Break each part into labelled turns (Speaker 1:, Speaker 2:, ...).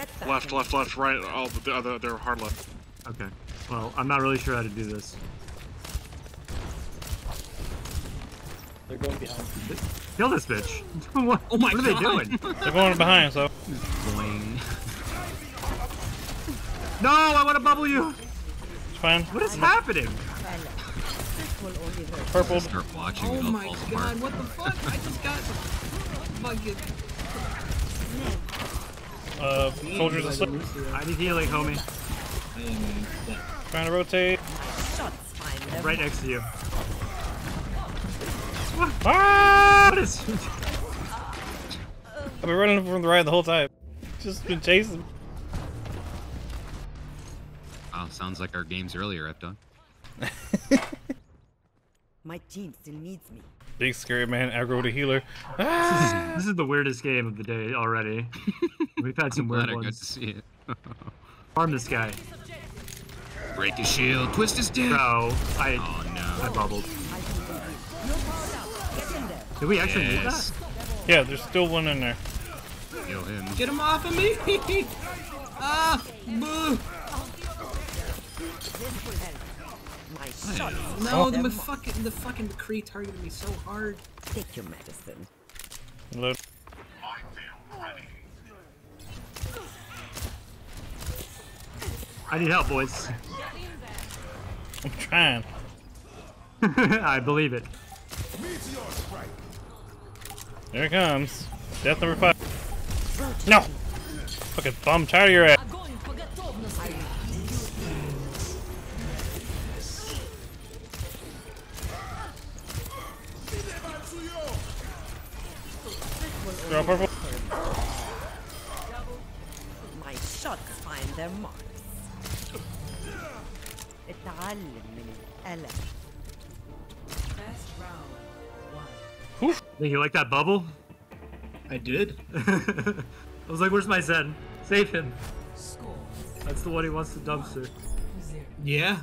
Speaker 1: Get back
Speaker 2: Left, left, left, right. But the other, they're hard left.
Speaker 3: Okay. Well, I'm not really sure how to do this.
Speaker 4: They're going behind.
Speaker 3: Kill this bitch. what,
Speaker 5: Oh my
Speaker 3: what are they doing?
Speaker 6: They're going behind, so.
Speaker 7: Boing.
Speaker 3: No, I want to bubble you.
Speaker 6: It's fine.
Speaker 3: What is happening?
Speaker 1: Will only hurt.
Speaker 6: Purple.
Speaker 7: Start watching
Speaker 5: Oh my god,
Speaker 7: apart.
Speaker 5: what the fuck? I just got fucking.
Speaker 6: Uh, soldiers asleep.
Speaker 3: I need healing, homie.
Speaker 5: I am dead.
Speaker 6: Trying to rotate.
Speaker 1: Shots.
Speaker 3: Right next to you.
Speaker 6: Ah!
Speaker 3: What is?
Speaker 6: I've been running from the right the whole time. Just been chasing.
Speaker 7: Wow, sounds like our games earlier, Epton.
Speaker 1: My team still needs me.
Speaker 6: Big scary man aggro the healer. Ah!
Speaker 3: This is the weirdest game of the day already. We've had some
Speaker 7: Glad
Speaker 3: weird
Speaker 7: I got to
Speaker 3: ones.
Speaker 7: see it.
Speaker 3: Farm this guy.
Speaker 7: Break his shield, twist his dick.
Speaker 3: Bro, I
Speaker 7: Oh
Speaker 3: I bubbled.
Speaker 1: You're powered up. Get in there.
Speaker 3: Did we actually need
Speaker 7: Yes.
Speaker 3: that?
Speaker 6: Yeah, there's still one in there.
Speaker 7: Kill him.
Speaker 5: Get him off of me! ah! Boo!
Speaker 1: This will help. My shots
Speaker 5: No,
Speaker 6: Oh.
Speaker 5: the
Speaker 1: them.
Speaker 5: fucking the fucking McCree targeted me so hard.
Speaker 1: Take your medicine.
Speaker 6: Load.
Speaker 3: I need help, boys.
Speaker 6: I'm trying.
Speaker 3: I believe it.
Speaker 6: There it comes. Death number five. No! Fucking bum, tired of your ass. Draw purple.
Speaker 1: My shots find their marks. اتعلم من الألم.
Speaker 3: Think you like that bubble?
Speaker 5: I did.
Speaker 3: I was like, where's my Zen? Save him. That's the one he wants to dumpster.
Speaker 5: Yeah.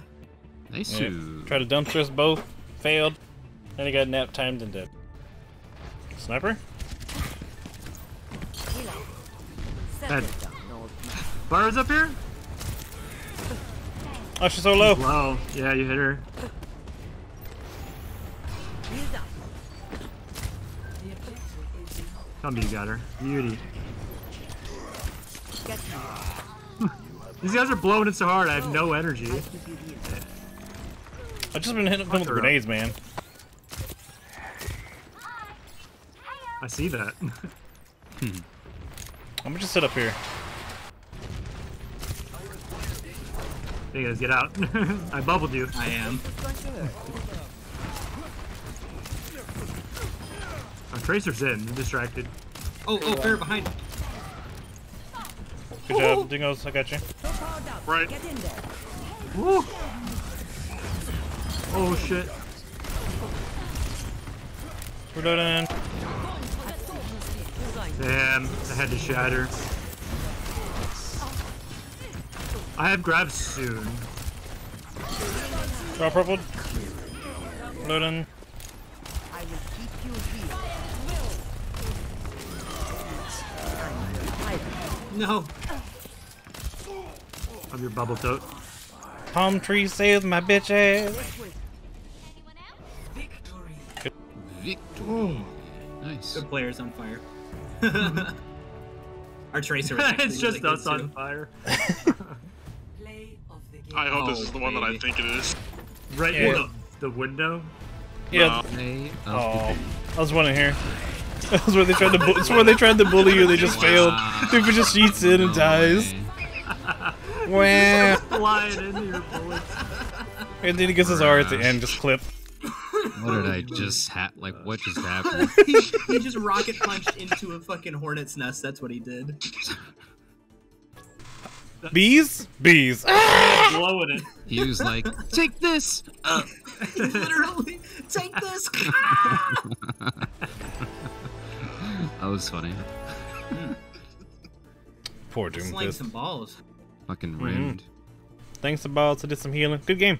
Speaker 7: Nice.
Speaker 6: Yeah. Tried to dumpster us both. Failed. Then he got nap timed and dead. Sniper?
Speaker 1: Settle
Speaker 3: Ed.
Speaker 1: down, old man.
Speaker 3: Bars up here?
Speaker 6: Oh, she's so low.
Speaker 3: Low. Yeah, you hit her.
Speaker 1: Healed up.
Speaker 3: Tell me you got her. Beauty. These guys are blowing it so hard, I have no energy.
Speaker 1: I keep you healed.
Speaker 6: I've just been hitting them with
Speaker 3: her up.
Speaker 6: grenades, man.
Speaker 3: I see that.
Speaker 6: I'm gonna just sit up here.
Speaker 3: Hey guys, get out. I bubbled you.
Speaker 5: I am.
Speaker 1: It's going to hurt.
Speaker 3: Oh, Tracer's in. I'm distracted.
Speaker 5: Oh, oh, fair behind.
Speaker 6: Good job, Dingos. I got you.
Speaker 1: So powered up.
Speaker 2: Right.
Speaker 1: Get in there.
Speaker 3: Woo! Oh shit.
Speaker 6: Reloading.
Speaker 1: You're going to
Speaker 3: Damn, I had to shatter. I have grabs soon.
Speaker 6: Draw purple. Reloading.
Speaker 1: I will keep you healed. I
Speaker 5: No.
Speaker 3: I'm your bubble tote.
Speaker 6: Palm tree saves my bitch ass.
Speaker 7: Victory. Nice.
Speaker 5: Good players on fire. Our tracer was actually
Speaker 3: it's just us
Speaker 5: good,
Speaker 3: on fire.
Speaker 2: I hope this
Speaker 5: Oh,
Speaker 2: is the one that I think it is.
Speaker 3: Right
Speaker 6: Yeah.
Speaker 3: in the, the window.
Speaker 6: Yeah.
Speaker 7: Play
Speaker 6: Oh,
Speaker 7: the
Speaker 6: I was one in here. That's where they tried to. Bu- that's where they tried to bully you. They just failed. Dude just cheats in and dies.
Speaker 7: way.
Speaker 3: Flying into your bullets.
Speaker 6: And then he gets his R at the end, just clip.
Speaker 7: What did I just ha- like? What just happened?
Speaker 5: he, he just rocket punched into a fucking hornet's nest. That's what he did.
Speaker 6: Bees? Bees. Ah!
Speaker 3: Blowing it.
Speaker 7: He was like, "Take this." Uh,
Speaker 5: literally take this. Ah!
Speaker 7: that was funny.
Speaker 6: Poor Doom.
Speaker 5: Slang some balls.
Speaker 7: Fucking mm-hmm. rimmed.
Speaker 6: Thanks to balls. I did some healing. Good game.